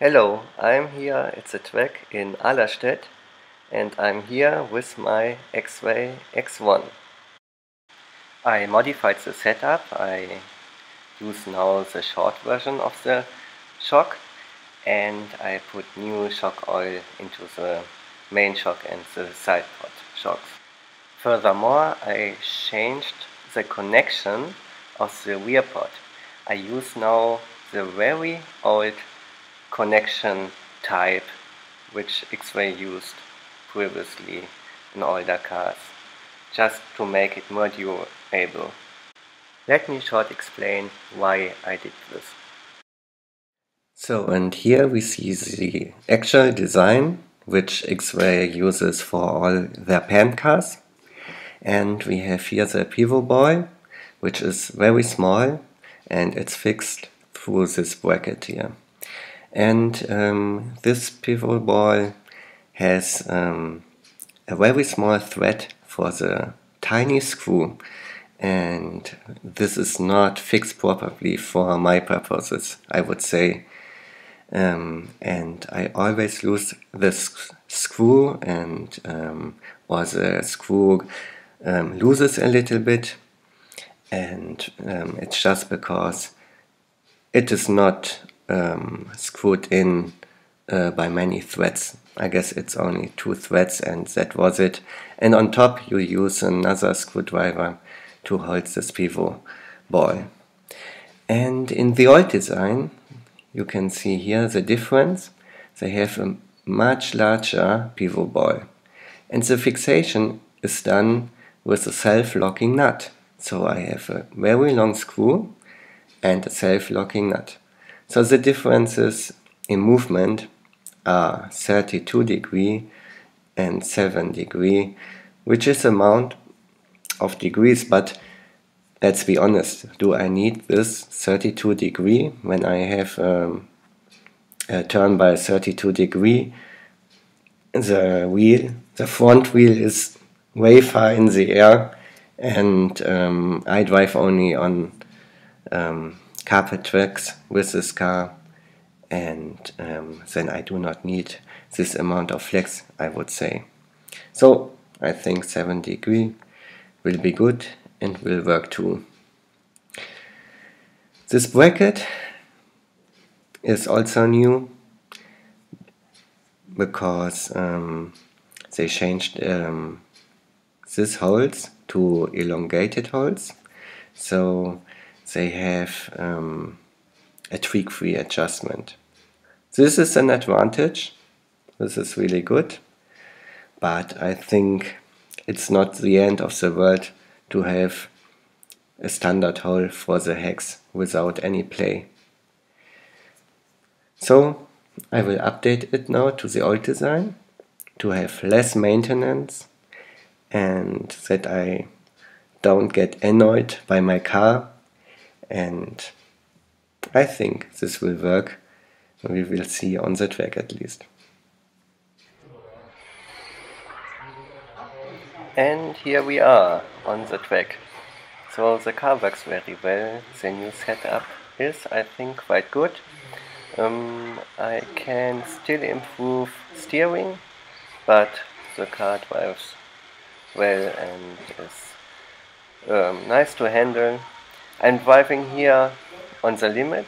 Hello, I'm here at the track in Allerstedt and I'm here with my Xray X1. I modified the setup, I use now the short version of the shock and I put new shock oil into the main shock and the side pod shocks. Furthermore, I changed the connection of the rear pod. I use now the very old connection type which Xray used previously in older cars, just to make it more durable. Let me short explain why I did this. So, and here we see the actual design which Xray uses for all their pan cars. And we have here the pivot ball, which is very small and it's fixed through this bracket here. And um, this pivot ball has um, a very small thread for the tiny screw and this is not fixed properly for my purposes, I would say. Um, and I always lose this screw and um, or the screw um, loses a little bit and um, it's just because it is not um, screwed in uh, by many threads. I guess it's only two threads and that was it. And on top you use another screwdriver to hold this pivot ball. And in the old design, you can see here the difference. They have a much larger pivot ball. And the fixation is done with a self-locking nut. So I have a very long screw and a self-locking nut. So the differences in movement are 32 degree and 7 degree, which is amount of degrees, but let's be honest, do I need this 32 degree when I have um, a turn by 32 degree? The wheel, the front wheel is way far in the air and um, I drive only on um, carpet tracks with this car and um, then I do not need this amount of flex I would say. So I think 7 degree will be good and will work too. This bracket is also new because um, they changed um, these holes to elongated holes so they have um, a tweak-free adjustment. This is an advantage. This is really good. But I think it's not the end of the world to have a standard hole for the hex without any play. So I will update it now to the old design to have less maintenance and that I don't get annoyed by my car and I think this will work. We will see on the track at least. And here we are on the track. So the car works very well. The new setup is, I think, quite good. Um, I can still improve steering, but the car drives well and is um, nice to handle. I'm driving here on the limit?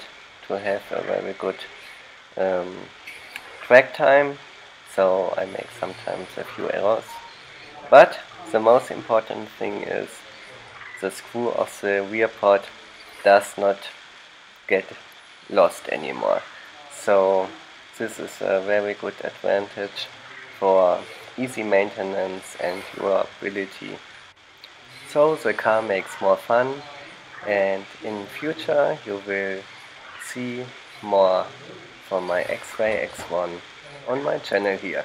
To have a very good um, track time. So I make sometimes a few errors. But the most important thing is the screw of the rear part does not get lost anymore. So this is a very good advantage for easy maintenance and durability so the car makes more fun and in future you will see more from my Xray X1 on my channel here.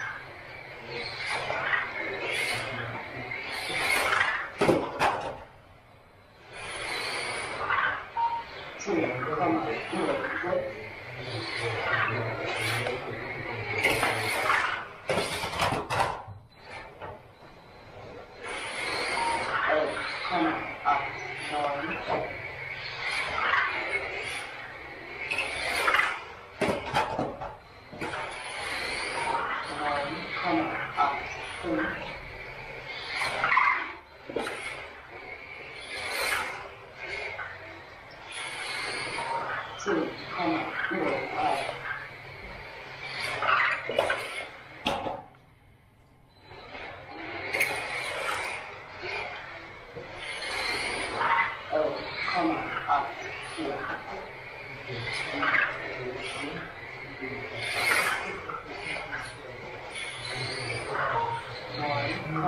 And, um.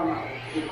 ママをっていう。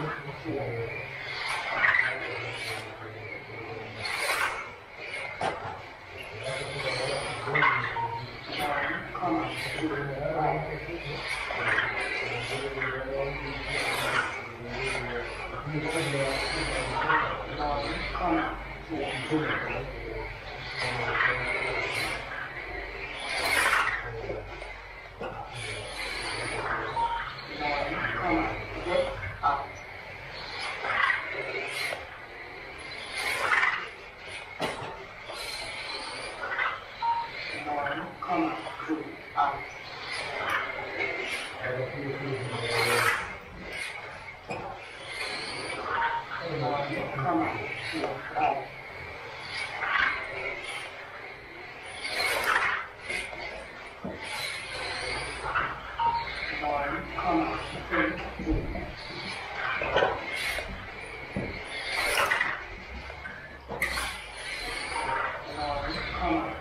um,